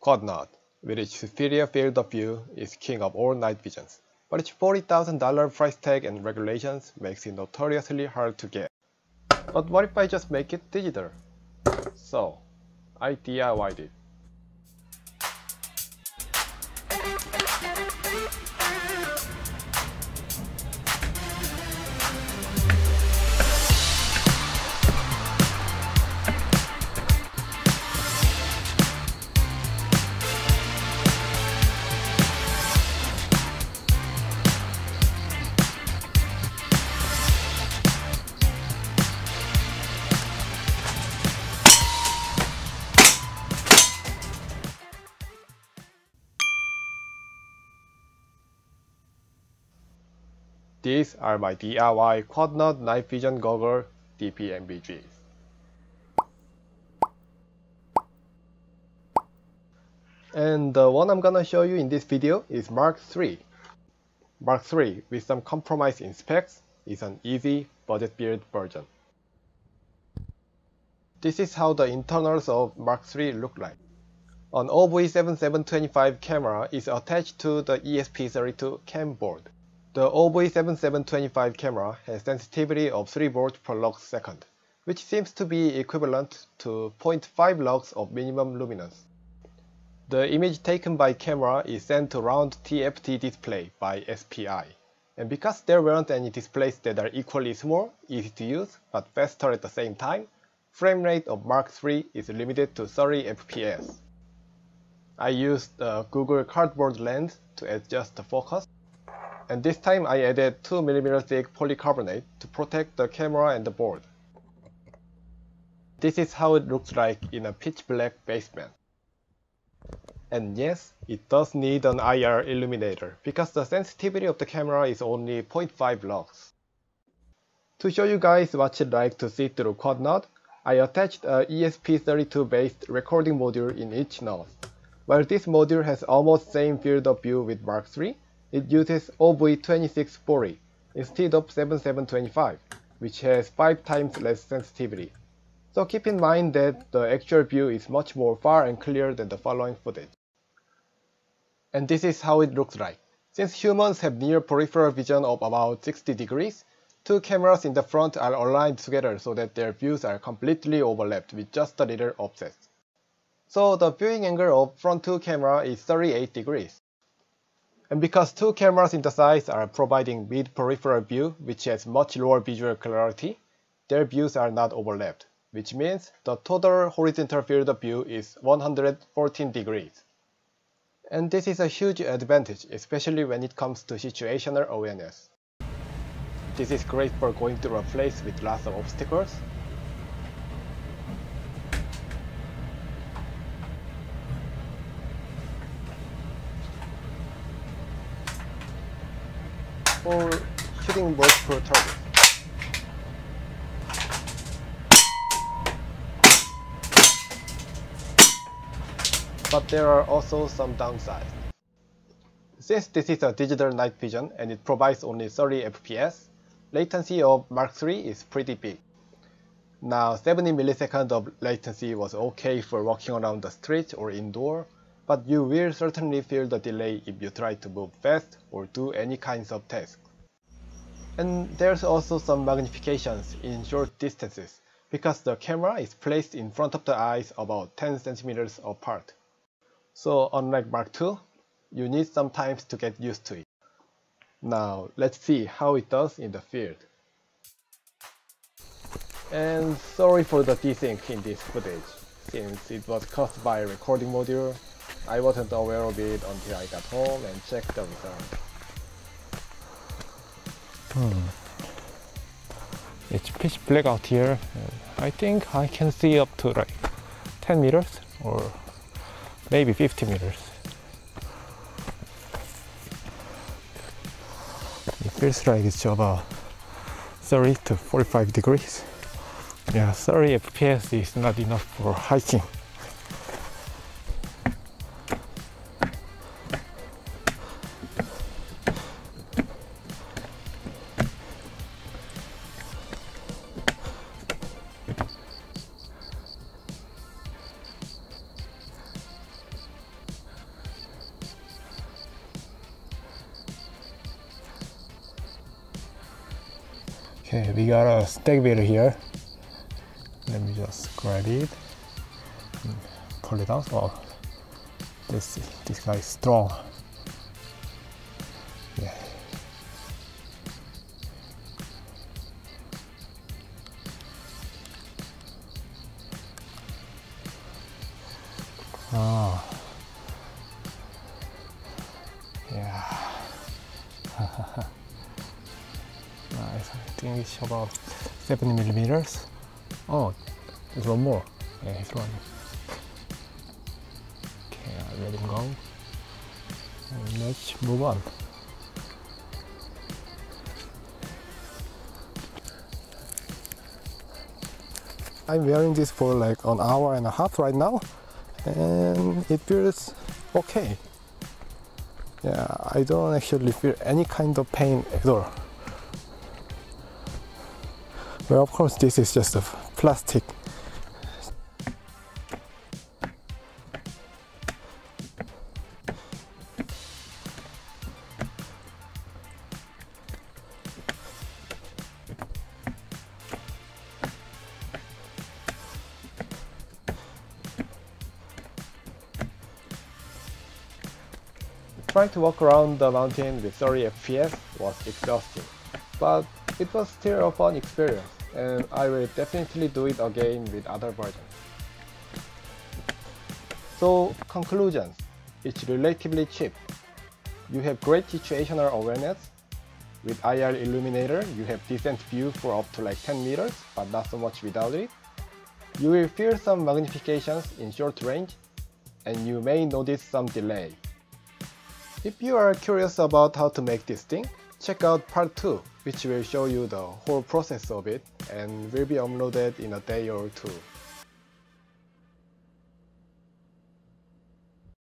Quad Nod, with its superior field of view, is king of all night visions. But its $40,000 price tag and regulations makes it notoriously hard to get. But what if I just make it digital? So, I DIYed it. These are my DIY Quad Nod Night Vision Goggle DPNVGs. And the one I'm gonna show you in this video is Mark III. Mark III, with some compromise in specs, is an easy budget build version. This is how the internals of Mark III look like. An OV7725 camera is attached to the ESP32 cam board. The OV7725 camera has sensitivity of 3 volts per lux second, which seems to be equivalent to 0.5 lux of minimum luminance. The image taken by camera is sent to round TFT display by SPI. And because there weren't any displays that are equally small, easy to use, but faster at the same time, frame rate of Mark III is limited to 30 FPS. I used the Google Cardboard lens to adjust the focus, and this time I added 2mm thick polycarbonate to protect the camera and the board. This is how it looks like in a pitch black basement. And yes, it does need an IR illuminator because the sensitivity of the camera is only 0.5 lux. To show you guys what it's like to see through quad nod, I attached a ESP32 based recording module in each node. While this module has almost same field of view with Mark III, it uses OV2640 instead of 7725, which has 5 times less sensitivity. So keep in mind that the actual view is much more far and clear than the following footage. And this is how it looks like. Since humans have near peripheral vision of about 60 degrees, two cameras in the front are aligned together so that their views are completely overlapped with just a little offset. So the viewing angle of front two camera is 38 degrees. And because two cameras in the sides are providing mid-peripheral view which has much lower visual clarity, their views are not overlapped, which means the total horizontal field of view is 114 degrees. And this is a huge advantage, especially when it comes to situational awareness. This is great for going through a place with lots of obstacles. Or shooting multiple targets. but there are also some downsides. Since this is a digital night vision and it provides only 30 FPS, latency of Mark III is pretty big. Now 70 milliseconds of latency was okay for walking around the street or indoor, but you will certainly feel the delay if you try to move fast or do any kinds of tasks. And there's also some magnifications in short distances, because the camera is placed in front of the eyes about 10 centimeters apart. So unlike Mark II, you need some time to get used to it. Now let's see how it does in the field. And sorry for the desync in this footage, since it was caused by a recording module. I wasn't aware of it until I got home and checked the result. Hmm. It's pitch black out here. I think I can see up to like 10 meters or maybe 50 meters. It feels like it's about 30 to 45 degrees. Yeah, 30 FPS is not enough for hiking. Okay, we got a stag beetle here. Let me just grab it and pull it out. Oh, this this guy is strong. Yeah. Oh. Think it's about 70 millimeters. Oh, there's one more. Yeah, he's running. Okay, I let him go. And let's move on. I'm wearing this for like an hour and a half right now and it feels okay. Yeah, I don't actually feel any kind of pain at all. Well, of course, this is just a plastic. Trying to walk around the mountain with 30 FPS was exhausting, but it was still a fun experience, and I will definitely do it again with other versions. So, conclusions. It's relatively cheap. You have great situational awareness. With IR illuminator, you have decent view for up to like 10 meters, but not so much without it. You will feel some magnifications in short range, and you may notice some delay. If you are curious about how to make this thing, check out part 2, which will show you the whole process of it and will be uploaded in a day or two.